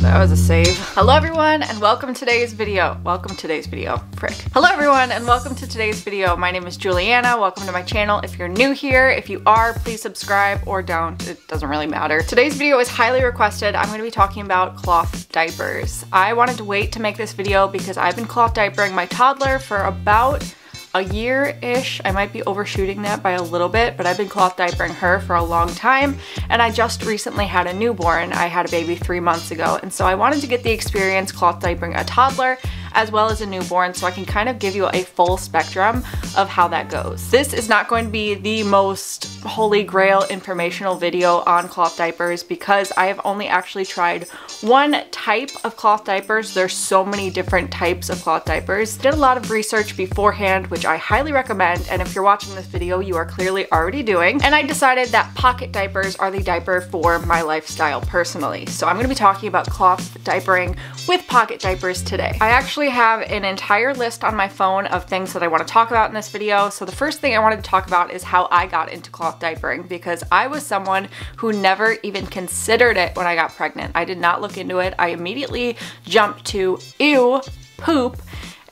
That was a save. Hello everyone and welcome to today's video. Welcome to today's video, frick. Hello everyone and welcome to today's video. My name is Julianna. Welcome to my channel. If you're new here, if you are, please subscribe or don't. It doesn't really matter. Today's video is highly requested. I'm going to be talking about cloth diapers. I wanted to wait to make this video because I've been cloth diapering my toddler for about a year-ish. I might be overshooting that by a little bit, but I've been cloth diapering her for a long time, and I just recently had a newborn. I had a baby three months ago, and so I wanted to get the experience cloth diapering a toddler as well as a newborn so I can kind of give you a full spectrum of how that goes. This is not going to be the most holy grail informational video on cloth diapers because I have only actually tried one type of cloth diapers. There's so many different types of cloth diapers. Did a lot of research beforehand which I highly recommend and if you're watching this video you are clearly already doing and I decided that pocket diapers are the diaper for my lifestyle personally. So I'm going to be talking about cloth diapering with pocket diapers today. I actually actually have an entire list on my phone of things that I want to talk about in this video. So the first thing I wanted to talk about is how I got into cloth diapering because I was someone who never even considered it when I got pregnant. I did not look into it. I immediately jumped to ew, poop,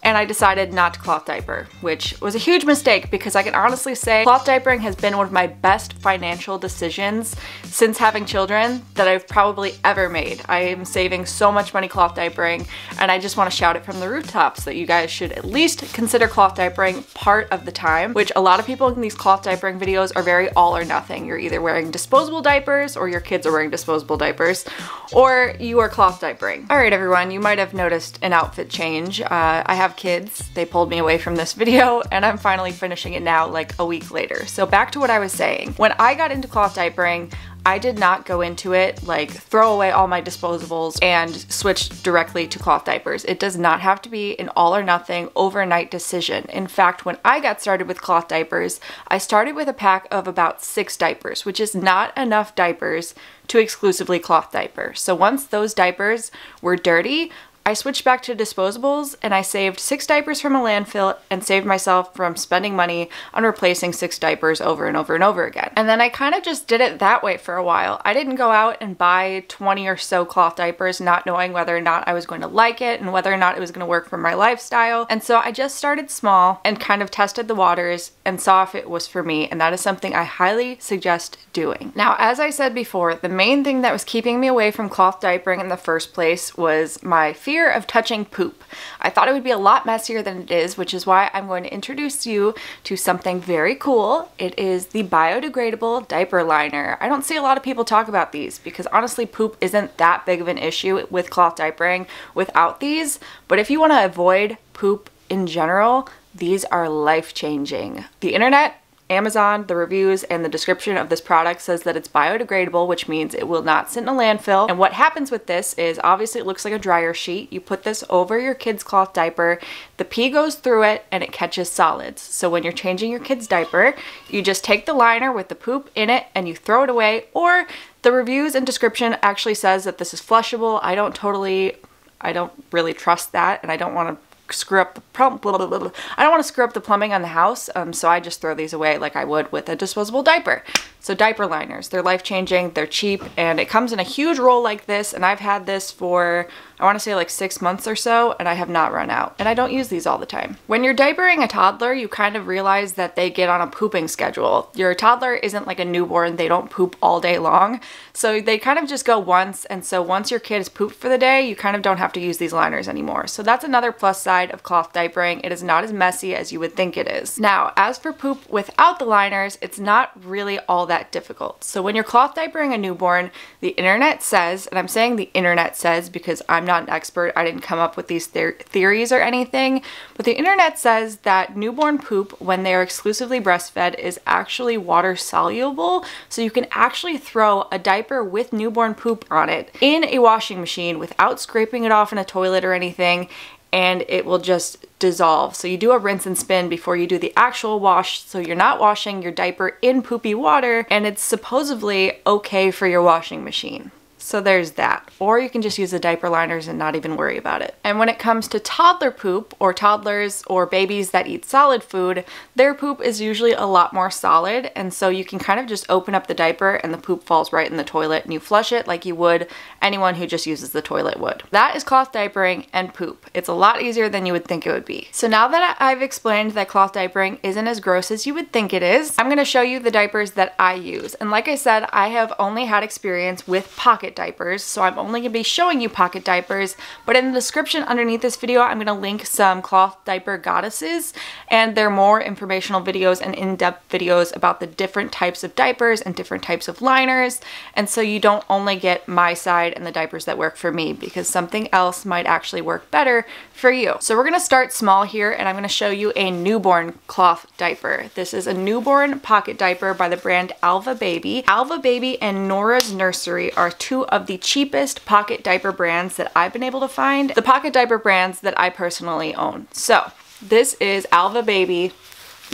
and I decided not to cloth diaper, which was a huge mistake because I can honestly say cloth diapering has been one of my best financial decisions since having children that I've probably ever made. I am saving so much money cloth diapering and I just want to shout it from the rooftops that you guys should at least consider cloth diapering part of the time, which a lot of people in these cloth diapering videos are very all or nothing. You're either wearing disposable diapers or your kids are wearing disposable diapers or you are cloth diapering. All right, everyone, you might have noticed an outfit change. Uh, I have have kids. They pulled me away from this video and I'm finally finishing it now like a week later. So back to what I was saying. When I got into cloth diapering, I did not go into it like throw away all my disposables and switch directly to cloth diapers. It does not have to be an all or nothing overnight decision. In fact, when I got started with cloth diapers, I started with a pack of about six diapers, which is not enough diapers to exclusively cloth diaper. So once those diapers were dirty, I switched back to disposables and I saved six diapers from a landfill and saved myself from spending money on replacing six diapers over and over and over again. And then I kind of just did it that way for a while. I didn't go out and buy 20 or so cloth diapers not knowing whether or not I was going to like it and whether or not it was going to work for my lifestyle. And so I just started small and kind of tested the waters and saw if it was for me and that is something I highly suggest doing. Now as I said before, the main thing that was keeping me away from cloth diapering in the first place was my fear fear of touching poop. I thought it would be a lot messier than it is, which is why I'm going to introduce you to something very cool. It is the biodegradable diaper liner. I don't see a lot of people talk about these because honestly poop isn't that big of an issue with cloth diapering without these, but if you want to avoid poop in general, these are life-changing. The internet Amazon, the reviews, and the description of this product says that it's biodegradable, which means it will not sit in a landfill. And what happens with this is obviously it looks like a dryer sheet. You put this over your kid's cloth diaper, the pee goes through it, and it catches solids. So when you're changing your kid's diaper, you just take the liner with the poop in it and you throw it away, or the reviews and description actually says that this is flushable. I don't totally, I don't really trust that, and I don't want to screw up the blah, blah, blah, I don't want to screw up the plumbing on the house, um, so I just throw these away like I would with a disposable diaper. So diaper liners, they're life-changing, they're cheap, and it comes in a huge roll like this, and I've had this for, I want to say like six months or so, and I have not run out. And I don't use these all the time. When you're diapering a toddler, you kind of realize that they get on a pooping schedule. Your toddler isn't like a newborn, they don't poop all day long, so they kind of just go once, and so once your kid has pooped for the day, you kind of don't have to use these liners anymore. So that's another plus side of cloth diapering. It is not as messy as you would think it is. Now, as for poop without the liners, it's not really all that that difficult. So when you're cloth diapering a newborn, the internet says, and I'm saying the internet says because I'm not an expert, I didn't come up with these theories or anything, but the internet says that newborn poop, when they are exclusively breastfed, is actually water soluble. So you can actually throw a diaper with newborn poop on it in a washing machine without scraping it off in a toilet or anything and it will just dissolve. So you do a rinse and spin before you do the actual wash so you're not washing your diaper in poopy water and it's supposedly okay for your washing machine. So there's that. Or you can just use the diaper liners and not even worry about it. And when it comes to toddler poop or toddlers or babies that eat solid food, their poop is usually a lot more solid. And so you can kind of just open up the diaper and the poop falls right in the toilet and you flush it like you would anyone who just uses the toilet would. That is cloth diapering and poop. It's a lot easier than you would think it would be. So now that I've explained that cloth diapering isn't as gross as you would think it is, I'm gonna show you the diapers that I use. And like I said, I have only had experience with pocket diapers, so I'm only gonna be showing you pocket diapers, but in the description underneath this video, I'm gonna link some cloth diaper goddesses, and they're more informational videos and in-depth videos about the different types of diapers and different types of liners, and so you don't only get my side and the diapers that work for me, because something else might actually work better for you. So we're gonna start small here, and I'm gonna show you a newborn cloth diaper. This is a newborn pocket diaper by the brand Alva Baby. Alva Baby and Nora's Nursery are two of the cheapest pocket diaper brands that I've been able to find. The pocket diaper brands that I personally own. So this is Alva Baby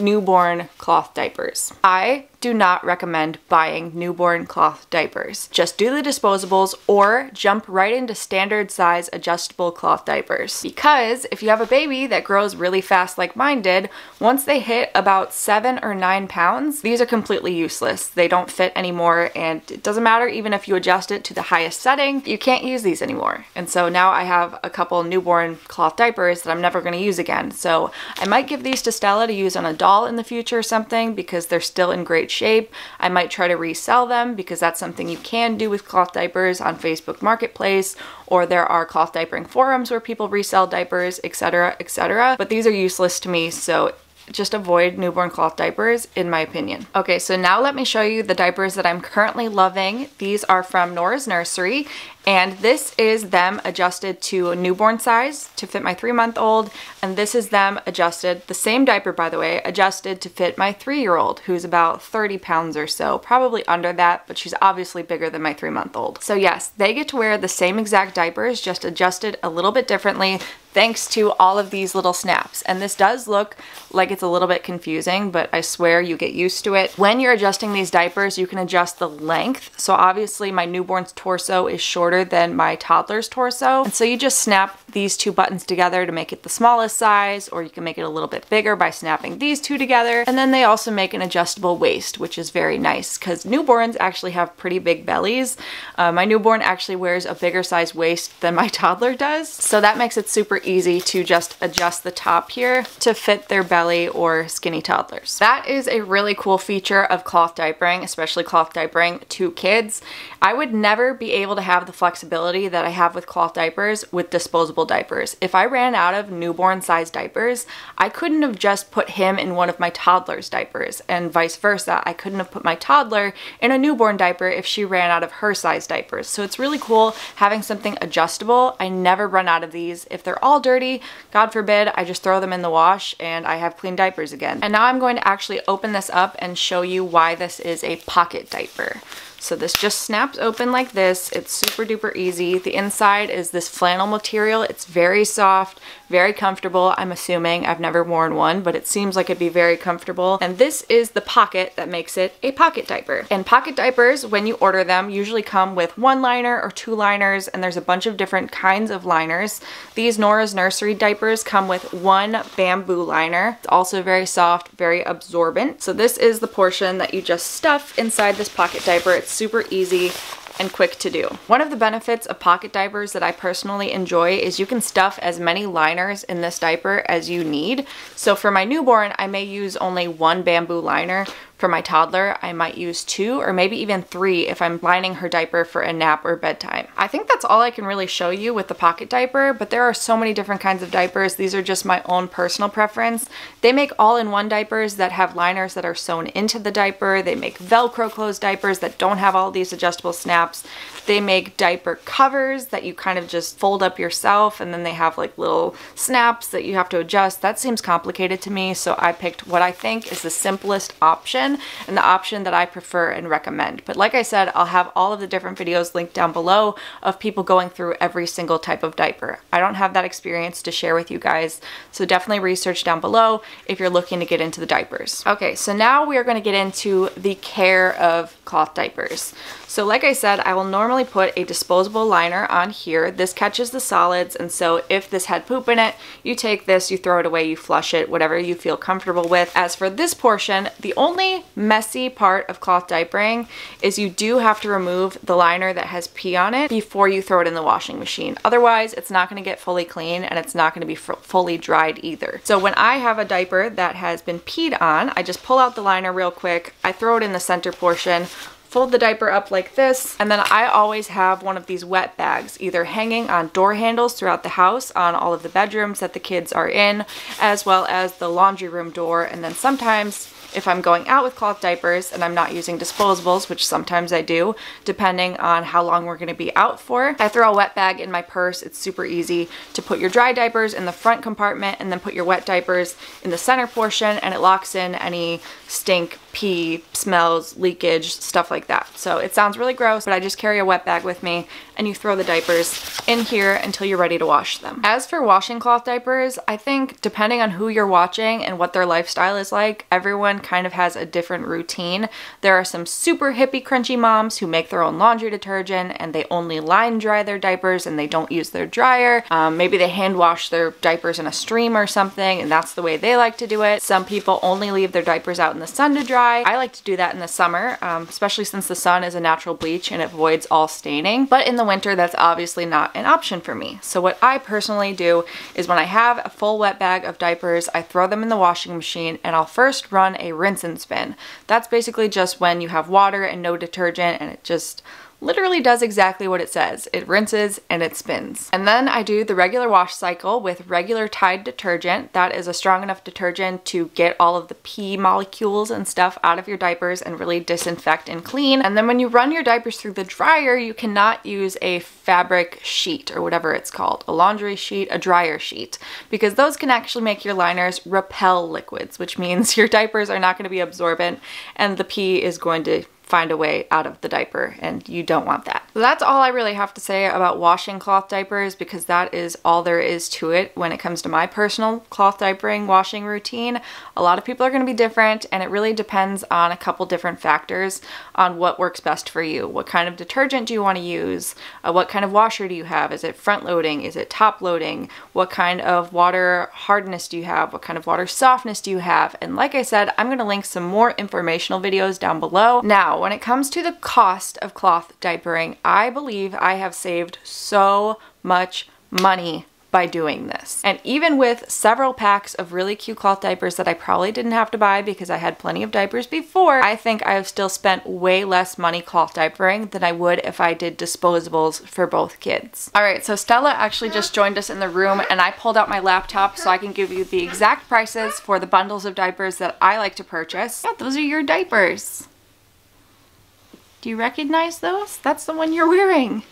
newborn cloth diapers. I do not recommend buying newborn cloth diapers. Just do the disposables or jump right into standard size adjustable cloth diapers. Because if you have a baby that grows really fast like mine did, once they hit about seven or nine pounds, these are completely useless. They don't fit anymore and it doesn't matter even if you adjust it to the highest setting, you can't use these anymore. And so now I have a couple newborn cloth diapers that I'm never gonna use again. So I might give these to Stella to use on a doll in the future or something because they're still in great great shape. I might try to resell them because that's something you can do with cloth diapers on Facebook Marketplace or there are cloth diapering forums where people resell diapers, etc., etc. But these are useless to me, so just avoid newborn cloth diapers in my opinion. Okay, so now let me show you the diapers that I'm currently loving. These are from Nora's Nursery and this is them adjusted to a newborn size to fit my three month old. And this is them adjusted, the same diaper by the way, adjusted to fit my three year old who's about 30 pounds or so, probably under that, but she's obviously bigger than my three month old. So yes, they get to wear the same exact diapers, just adjusted a little bit differently thanks to all of these little snaps. And this does look like it's a little bit confusing, but I swear you get used to it. When you're adjusting these diapers, you can adjust the length. So obviously my newborn's torso is shorter than my toddler's torso. And so you just snap these two buttons together to make it the smallest size, or you can make it a little bit bigger by snapping these two together. And then they also make an adjustable waist, which is very nice because newborns actually have pretty big bellies. Uh, my newborn actually wears a bigger size waist than my toddler does. So that makes it super easy to just adjust the top here to fit their belly or skinny toddlers. That is a really cool feature of cloth diapering, especially cloth diapering to kids. I would never be able to have the flexibility that I have with cloth diapers with disposable diapers. If I ran out of newborn size diapers, I couldn't have just put him in one of my toddler's diapers and vice versa. I couldn't have put my toddler in a newborn diaper if she ran out of her size diapers. So it's really cool having something adjustable. I never run out of these. If they're all dirty, God forbid, I just throw them in the wash and I have clean diapers again. And now I'm going to actually open this up and show you why this is a pocket diaper. So this just snaps open like this. It's super duper easy. The inside is this flannel material. It's very soft, very comfortable, I'm assuming. I've never worn one, but it seems like it'd be very comfortable. And this is the pocket that makes it a pocket diaper. And pocket diapers, when you order them, usually come with one liner or two liners, and there's a bunch of different kinds of liners. These Nora's Nursery diapers come with one bamboo liner. It's also very soft, very absorbent. So this is the portion that you just stuff inside this pocket diaper. It's super easy and quick to do. One of the benefits of pocket diapers that I personally enjoy is you can stuff as many liners in this diaper as you need. So for my newborn, I may use only one bamboo liner, for my toddler, I might use two or maybe even three if I'm lining her diaper for a nap or bedtime. I think that's all I can really show you with the pocket diaper, but there are so many different kinds of diapers. These are just my own personal preference. They make all-in-one diapers that have liners that are sewn into the diaper. They make Velcro closed diapers that don't have all these adjustable snaps. They make diaper covers that you kind of just fold up yourself and then they have like little snaps that you have to adjust. That seems complicated to me, so I picked what I think is the simplest option and the option that I prefer and recommend. But like I said, I'll have all of the different videos linked down below of people going through every single type of diaper. I don't have that experience to share with you guys, so definitely research down below if you're looking to get into the diapers. Okay, so now we are going to get into the care of cloth diapers. So like I said, I will normally put a disposable liner on here. This catches the solids, and so if this had poop in it, you take this, you throw it away, you flush it, whatever you feel comfortable with. As for this portion, the only messy part of cloth diapering is you do have to remove the liner that has pee on it before you throw it in the washing machine. Otherwise, it's not gonna get fully clean and it's not gonna be fully dried either. So when I have a diaper that has been peed on, I just pull out the liner real quick, I throw it in the center portion, fold the diaper up like this, and then I always have one of these wet bags, either hanging on door handles throughout the house on all of the bedrooms that the kids are in, as well as the laundry room door, and then sometimes if I'm going out with cloth diapers and I'm not using disposables, which sometimes I do, depending on how long we're gonna be out for, I throw a wet bag in my purse. It's super easy to put your dry diapers in the front compartment and then put your wet diapers in the center portion and it locks in any stink, pee, smells, leakage, stuff like that. So it sounds really gross, but I just carry a wet bag with me and you throw the diapers in here until you're ready to wash them. As for washing cloth diapers, I think depending on who you're watching and what their lifestyle is like, everyone kind of has a different routine. There are some super hippie crunchy moms who make their own laundry detergent and they only line dry their diapers and they don't use their dryer. Um, maybe they hand wash their diapers in a stream or something and that's the way they like to do it. Some people only leave their diapers out in the sun to dry. I like to do that in the summer, um, especially since the sun is a natural bleach and it avoids all staining. But in the winter, that's obviously not an option for me. So what I personally do is when I have a full wet bag of diapers, I throw them in the washing machine and I'll first run a rinse and spin. That's basically just when you have water and no detergent and it just literally does exactly what it says. It rinses and it spins. And then I do the regular wash cycle with regular Tide detergent. That is a strong enough detergent to get all of the pee molecules and stuff out of your diapers and really disinfect and clean. And then when you run your diapers through the dryer, you cannot use a fabric sheet or whatever it's called, a laundry sheet, a dryer sheet, because those can actually make your liners repel liquids, which means your diapers are not going to be absorbent and the pee is going to find a way out of the diaper and you don't want that. That's all I really have to say about washing cloth diapers because that is all there is to it when it comes to my personal cloth diapering washing routine. A lot of people are going to be different and it really depends on a couple different factors on what works best for you. What kind of detergent do you want to use? Uh, what kind of washer do you have? Is it front loading? Is it top loading? What kind of water hardness do you have? What kind of water softness do you have? And like I said, I'm going to link some more informational videos down below. Now, when it comes to the cost of cloth diapering, I believe I have saved so much money by doing this. And even with several packs of really cute cloth diapers that I probably didn't have to buy because I had plenty of diapers before, I think I have still spent way less money cloth diapering than I would if I did disposables for both kids. All right, so Stella actually just joined us in the room and I pulled out my laptop so I can give you the exact prices for the bundles of diapers that I like to purchase. Yeah, those are your diapers. Do you recognize those? That's the one you're wearing.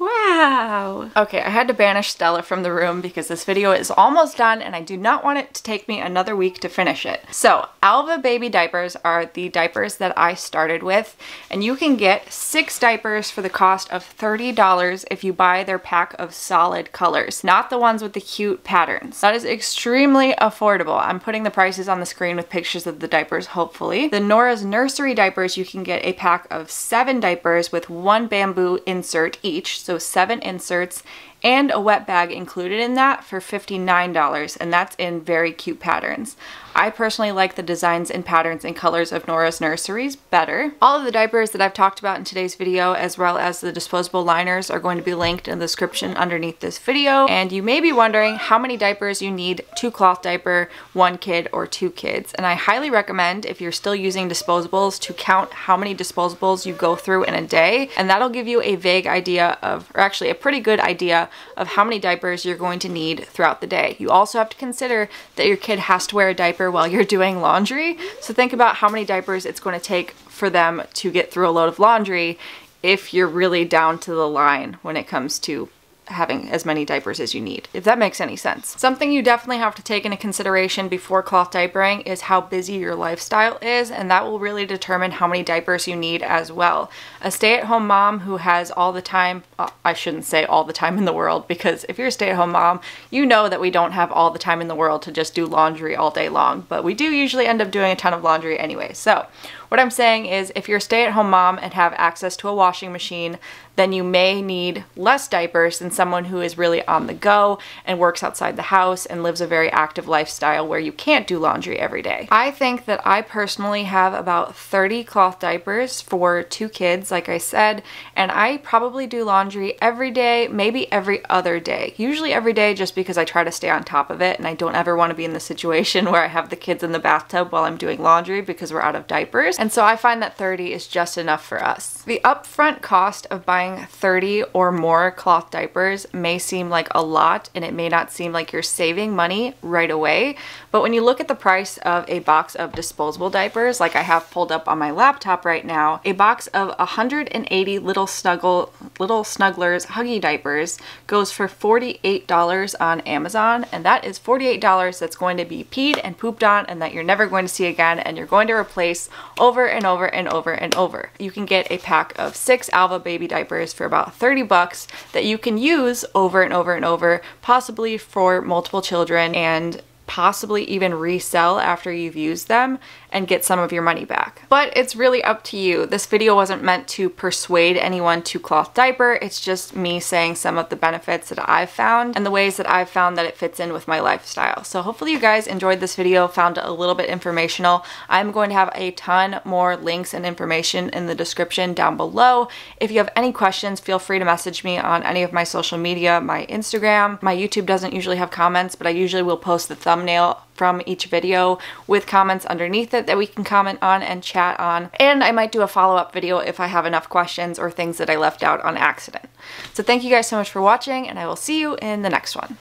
Wow. Okay, I had to banish Stella from the room because this video is almost done and I do not want it to take me another week to finish it. So, Alva baby diapers are the diapers that I started with and you can get six diapers for the cost of $30 if you buy their pack of solid colors, not the ones with the cute patterns. That is extremely affordable. I'm putting the prices on the screen with pictures of the diapers, hopefully. The Nora's Nursery diapers, you can get a pack of seven diapers with one bamboo insert each, so seven inserts and a wet bag included in that for $59 and that's in very cute patterns. I personally like the designs and patterns and colors of Nora's Nurseries better. All of the diapers that I've talked about in today's video as well as the disposable liners are going to be linked in the description underneath this video and you may be wondering how many diapers you need, two cloth diaper, one kid or two kids and I highly recommend if you're still using disposables to count how many disposables you go through in a day and that'll give you a vague idea of, or actually a pretty good idea of how many diapers you're going to need throughout the day. You also have to consider that your kid has to wear a diaper while you're doing laundry. So think about how many diapers it's going to take for them to get through a load of laundry if you're really down to the line when it comes to having as many diapers as you need, if that makes any sense. Something you definitely have to take into consideration before cloth diapering is how busy your lifestyle is, and that will really determine how many diapers you need as well. A stay-at-home mom who has all the time, uh, I shouldn't say all the time in the world, because if you're a stay-at-home mom, you know that we don't have all the time in the world to just do laundry all day long, but we do usually end up doing a ton of laundry anyway. So what I'm saying is if you're a stay-at-home mom and have access to a washing machine, then you may need less diapers than someone who is really on the go and works outside the house and lives a very active lifestyle where you can't do laundry every day. I think that I personally have about 30 cloth diapers for two kids, like I said, and I probably do laundry every day, maybe every other day. Usually every day just because I try to stay on top of it and I don't ever want to be in the situation where I have the kids in the bathtub while I'm doing laundry because we're out of diapers. And so I find that 30 is just enough for us. The upfront cost of buying 30 or more cloth diapers may seem like a lot and it may not seem like you're saving money right away, but when you look at the price of a box of disposable diapers, like I have pulled up on my laptop right now, a box of 180 little snuggle little snugglers huggy diapers goes for $48 on Amazon, and that is $48 that's going to be peed and pooped on and that you're never going to see again and you're going to replace over and over and over and over. You can get a pack of six Alva baby diapers for about 30 bucks that you can use over and over and over, possibly for multiple children and possibly even resell after you've used them and get some of your money back. But it's really up to you. This video wasn't meant to persuade anyone to cloth diaper. It's just me saying some of the benefits that I've found and the ways that I've found that it fits in with my lifestyle. So hopefully you guys enjoyed this video, found it a little bit informational. I'm going to have a ton more links and information in the description down below. If you have any questions, feel free to message me on any of my social media, my Instagram. My YouTube doesn't usually have comments, but I usually will post the thumbnail thumbnail from each video with comments underneath it that we can comment on and chat on. And I might do a follow-up video if I have enough questions or things that I left out on accident. So thank you guys so much for watching and I will see you in the next one.